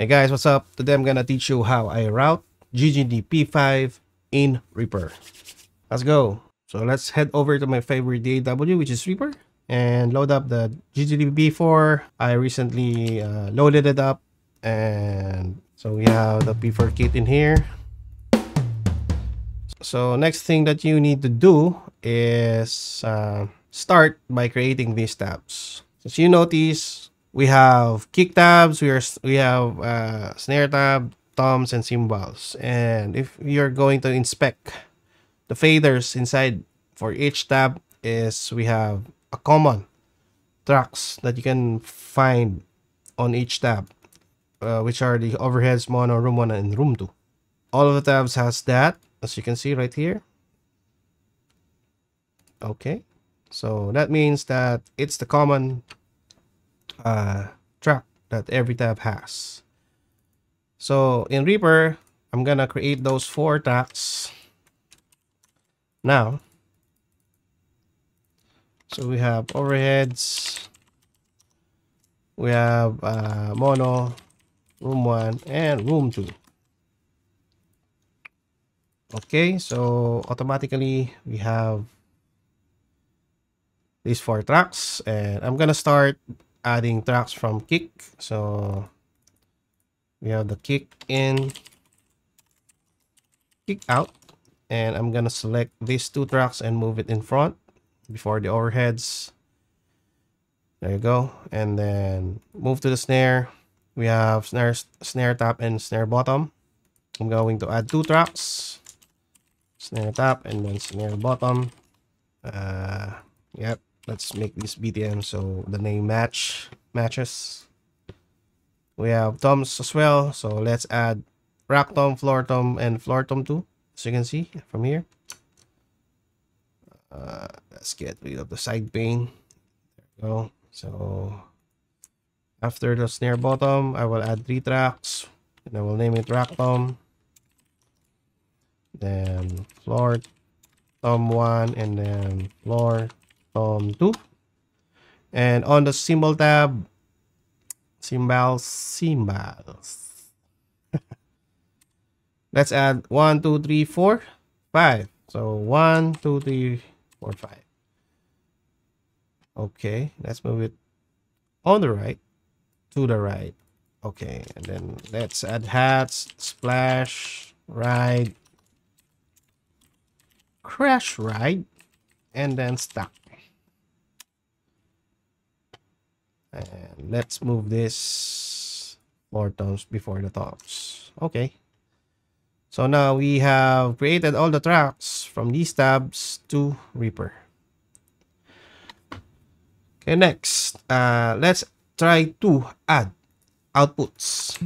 Hey guys, what's up? Today I'm gonna teach you how I route GGD P5 in Reaper. Let's go. So let's head over to my favorite DAW, which is Reaper, and load up the GGD P4. I recently uh, loaded it up, and so we have the P4 kit in here. So next thing that you need to do is uh, start by creating these tabs. As you notice, we have kick tabs, we are we have uh, snare tab, toms, and cymbals. And if you're going to inspect the faders inside for each tab, is we have a common tracks that you can find on each tab, uh, which are the overheads, mono, room one, and room two. All of the tabs has that, as you can see right here. Okay, so that means that it's the common uh, track that every tab has. So in Reaper, I'm gonna create those four tracks now. So we have overheads, we have uh, mono, room one, and room two. Okay, so automatically we have these four tracks and I'm gonna start adding tracks from kick. So we have the kick in, kick out, and I'm gonna select these two tracks and move it in front before the overheads. There you go. And then move to the snare. We have snare, snare top and snare bottom. I'm going to add two tracks. Snare top and then snare bottom. Uh, yep let's make this BTM so the name match matches. We have toms as well, so let's add rack tom, floor tom, and floor tom too, as you can see from here. Uh, let's get rid of the side pane. There we go. So after the snare bottom, I will add three tracks, and I will name it rack tom. Then floor tom one, and then floor um 2 and on the cymbal tab cymbals cymbals. Let's add one two three four five. So one two three four five. Okay let's move it on the right to the right. Okay and then let's add hats splash ride crash ride and then stack And let's move this four tones before the tops. Okay. So now we have created all the tracks from these tabs to Reaper. Okay, next, uh, let's try to add outputs.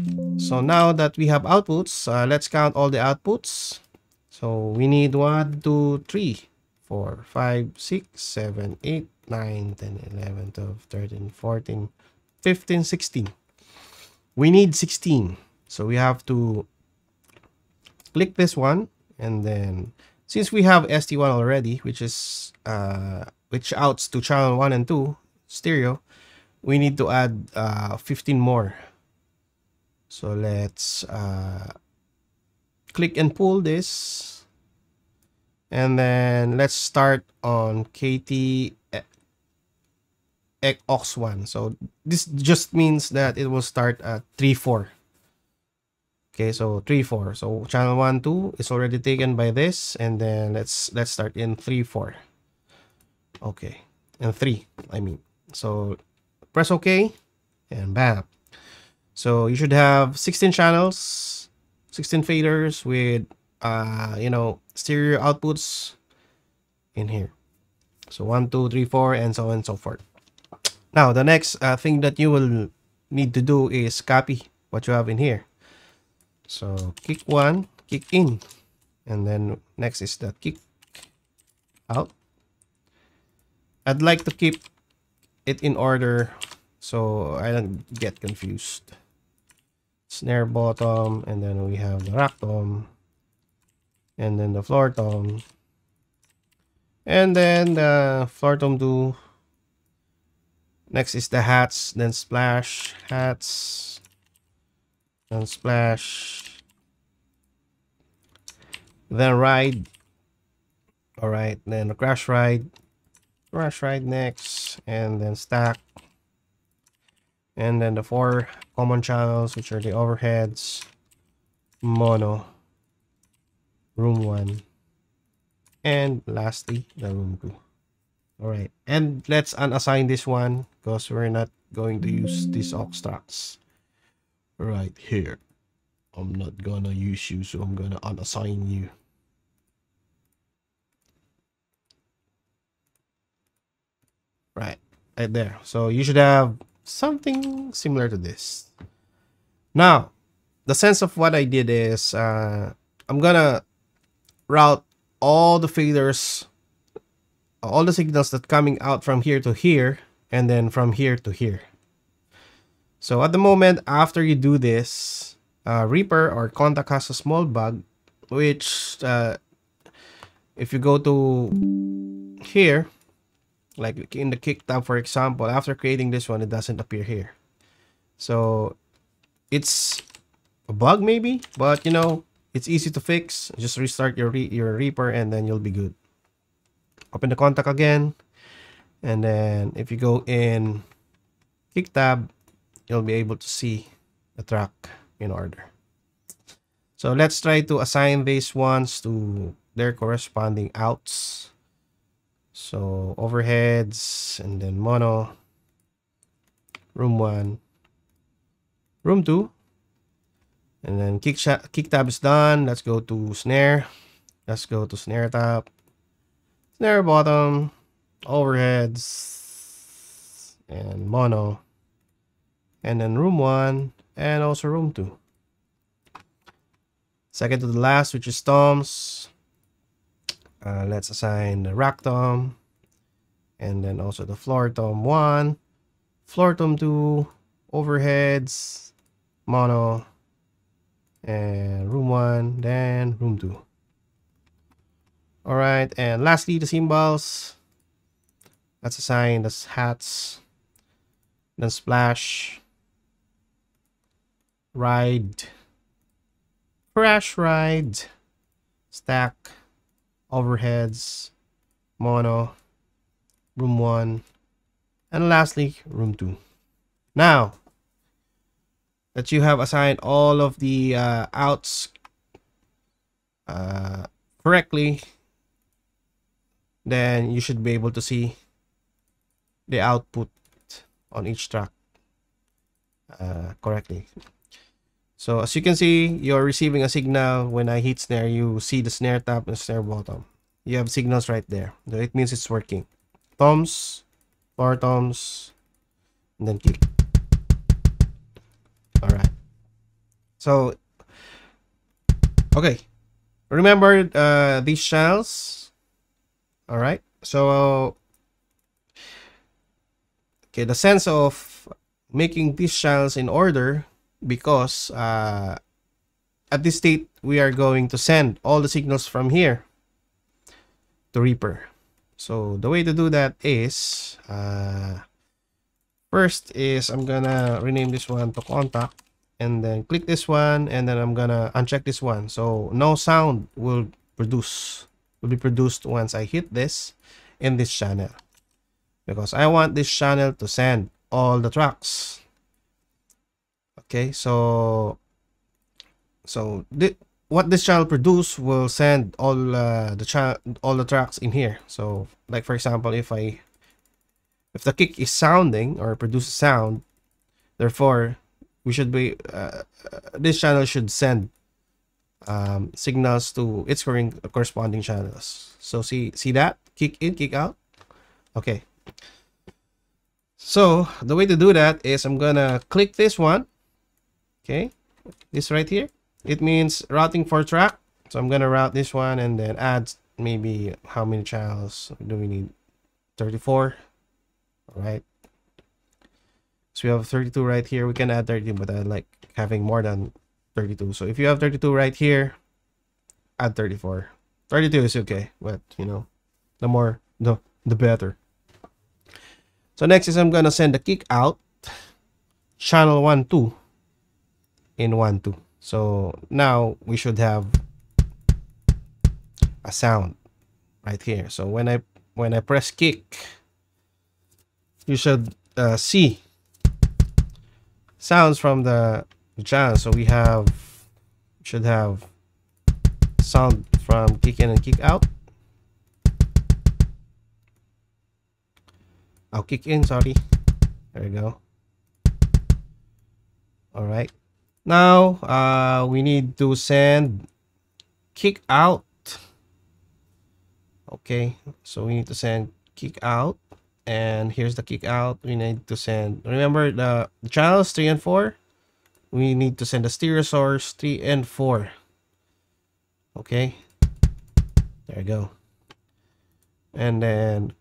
So now that we have outputs, uh, let's count all the outputs. So we need one, two, three, four, five, six, seven, eight, 9, 10, 11, 12, 13, 14, 15, 16. We need 16. So we have to click this one and then since we have ST1 already, which is uh, which outs to channel 1 and 2 stereo, we need to add uh, 15 more. So let's uh, click and pull this. And then let's start on KT aux 1 so this just means that it will start at 3 4 okay so 3 4 so channel 1 2 is already taken by this and then let's let's start in 3 4 okay and 3 i mean. So press ok and bam. So you should have 16 channels 16 faders with uh you know stereo outputs in here. So 1 2 3 4 and so on and so forth now, the next uh, thing that you will need to do is copy what you have in here. So, kick one, kick in. And then next is the kick out. I'd like to keep it in order so I don't get confused. Snare bottom, and then we have the rack tom, and then the floor tom, and then the floor tom do Next is the hats, then splash, hats, and splash. Then ride. All right then a crash ride. Crash ride next and then stack. And then the four common channels which are the overheads. Mono. Room one. And lastly the room two. All right and let's unassign this one because we're not going to use these tracks right here. I'm not gonna use you so i'm gonna unassign you. Right right there. So you should have something similar to this. Now the sense of what i did is uh i'm gonna route all the faders all the signals that coming out from here to here and then from here to here. So at the moment after you do this uh, reaper or Kontakt has a small bug which uh, if you go to here like in the kick tab for example after creating this one it doesn't appear here. So it's a bug maybe but you know it's easy to fix. Just restart your re your reaper and then you'll be good. Open the Kontakt again and then if you go in kick tab you'll be able to see the track in order. So let's try to assign these ones to their corresponding outs. So overheads and then mono, room one, room two, and then kick kick tab is done. Let's go to snare. Let's go to snare tab, snare bottom, overheads, and mono, and then room one and also room two. Second to the last, which is toms. Uh, let's assign the rack tom and then also the floor tom 1, floor tom 2, overheads, mono, and room 1, then room 2. Alright, and lastly the cymbals. Let's assign the hats, then splash, ride, crash ride, stack, overheads, mono, room 1, and lastly, room 2. Now, that you have assigned all of the uh, outs uh, correctly, then you should be able to see the output on each track uh, correctly. So as you can see, you're receiving a signal. When I hit snare, you see the snare top and snare bottom. You have signals right there. So It means it's working. Toms, four toms, and then kick. Alright. So, okay. Remember uh, these shells. Alright. So, okay, the sense of making these channels in order because uh, at this state we are going to send all the signals from here to Reaper. So the way to do that is uh, first is I'm gonna rename this one to Kontakt and then click this one and then I'm gonna uncheck this one so no sound will produce will be produced once I hit this in this channel because I want this channel to send all the tracks. Okay so so th what this channel produce will send all uh, the channel all the tracks in here. So like for example if i if the kick is sounding or produces sound therefore we should be uh, this channel should send um, signals to its corresponding channels. So see see that? Kick in kick out? Okay so the way to do that is i'm gonna click this one. Okay this right here. It means routing for track. So i'm gonna route this one and then add maybe how many channels do we need? 34 all right. So we have 32 right here. We can add 32 but i like having more than 32 so if you have 32 right here add 34 32 is okay but you know the more the the better so next is i'm gonna send the kick out channel 1 2 in one two. So now we should have a sound right here. So when I when I press kick, you should uh, see sounds from the channel. So we have should have sound from kick in and kick out. I'll kick in, sorry. There we go. All right. Now, uh, we need to send kick out. Okay, so we need to send kick out. And here's the kick out. We need to send, remember the, channels 3 and 4? We need to send the stereo source 3 and 4. Okay, there you go. And then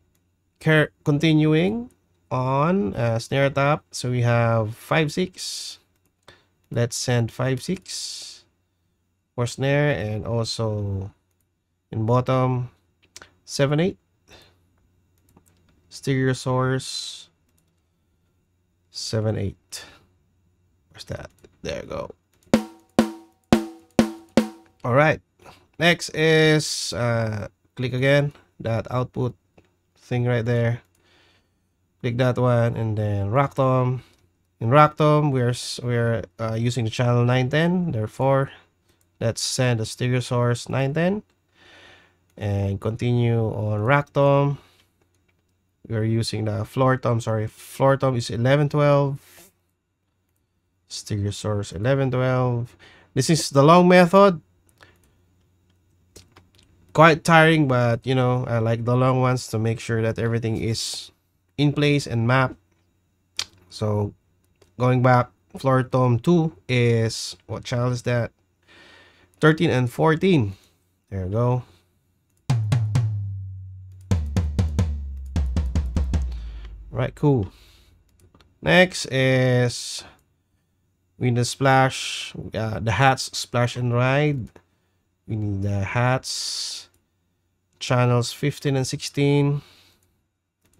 continuing on uh, snare tap. So we have 5 6 let's send 5 6 for snare and also in bottom 7 8 stereo source 7 8 where's that? There you go. All right. Next is uh click again. That output thing right there click that one and then rack tom in rack tom, we're we're uh, using the channel 910. Therefore, let's send the stereo source 910 and continue on rack tom. We're using the floor tom. Sorry, floor tom is 1112. Stereo source 1112. This is the long method. Quite tiring, but you know, I like the long ones to make sure that everything is in place and mapped. So going back, floor tom 2 is, what channel is that? 13 and 14. There we go. Right, cool. Next is the splash, uh, the hats, splash and ride. We need the hats, channels 15 and 16,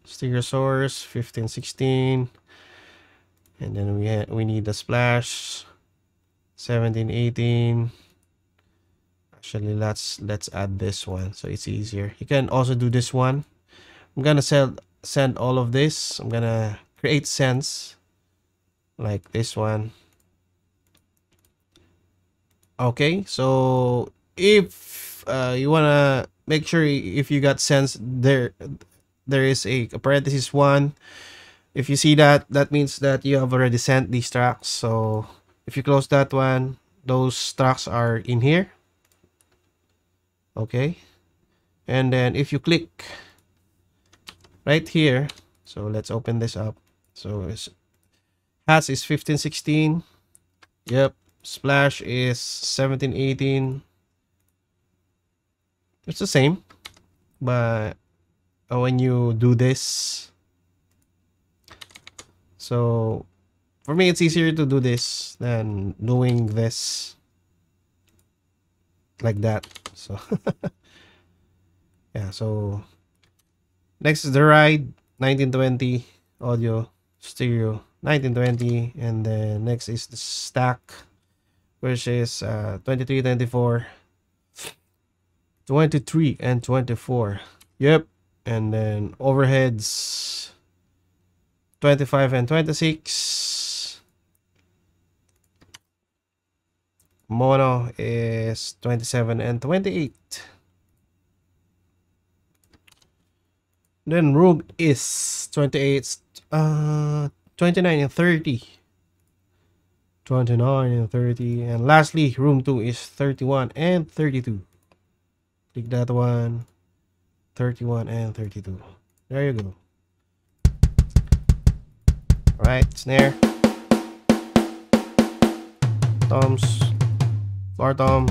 stereo source 15, 16 and then we we need the splash 17 18 actually let's let's add this one so it's easier. You can also do this one. I'm gonna send send all of this. I'm gonna create sense like this one. Okay so if uh, you wanna make sure if you got sense there there is a, a parenthesis one if you see that, that means that you have already sent these tracks. So if you close that one, those tracks are in here. Okay. And then if you click right here, so let's open this up. So it's hats is 1516. Yep. Splash is 1718. It's the same. But when you do this, so for me, it's easier to do this than doing this like that. So yeah, so next is the ride 1920 audio stereo 1920 and then next is the stack which is uh 23 24 23 and 24 yep and then overheads 25 and 26. Mono is 27 and 28. Then Rogue is 28, uh, 29 and 30. 29 and 30. And lastly, room 2 is 31 and 32. Click that one. 31 and 32. There you go. Right, snare. Toms. Floor tom.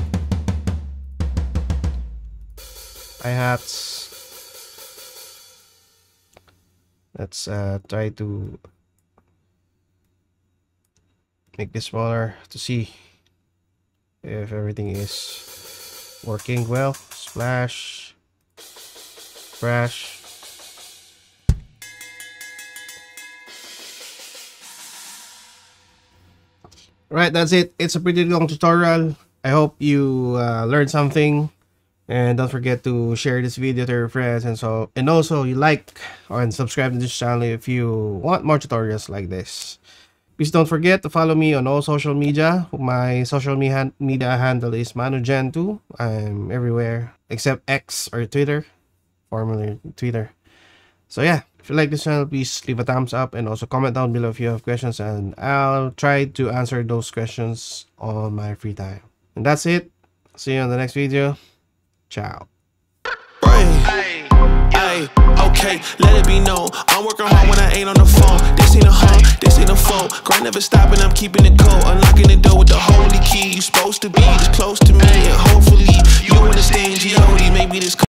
Hi-hats. Let's uh, try to make this smaller to see if everything is working well. Splash. Crash. Right, that's it. It's a pretty long tutorial. I hope you uh, learned something. And don't forget to share this video to your friends and so and also you like and subscribe to this channel if you want more tutorials like this. Please don't forget to follow me on all social media. My social media handle is ManuGentoo. I'm everywhere except X or Twitter, formerly Twitter. So yeah, if you like this channel, please leave a thumbs up and also comment down below if you have questions and I'll try to answer those questions on my free time. And that's it. See you on the next video. Ciao. Hey, okay, let it be known. I'm working hard when I ain't on the phone. This ain't a home, this ain't a phone. Grind never stopping, I'm keeping it cold. Unlocking the door with the holy key. You supposed to be this close to me, and hopefully you understand G.O.D. Maybe this.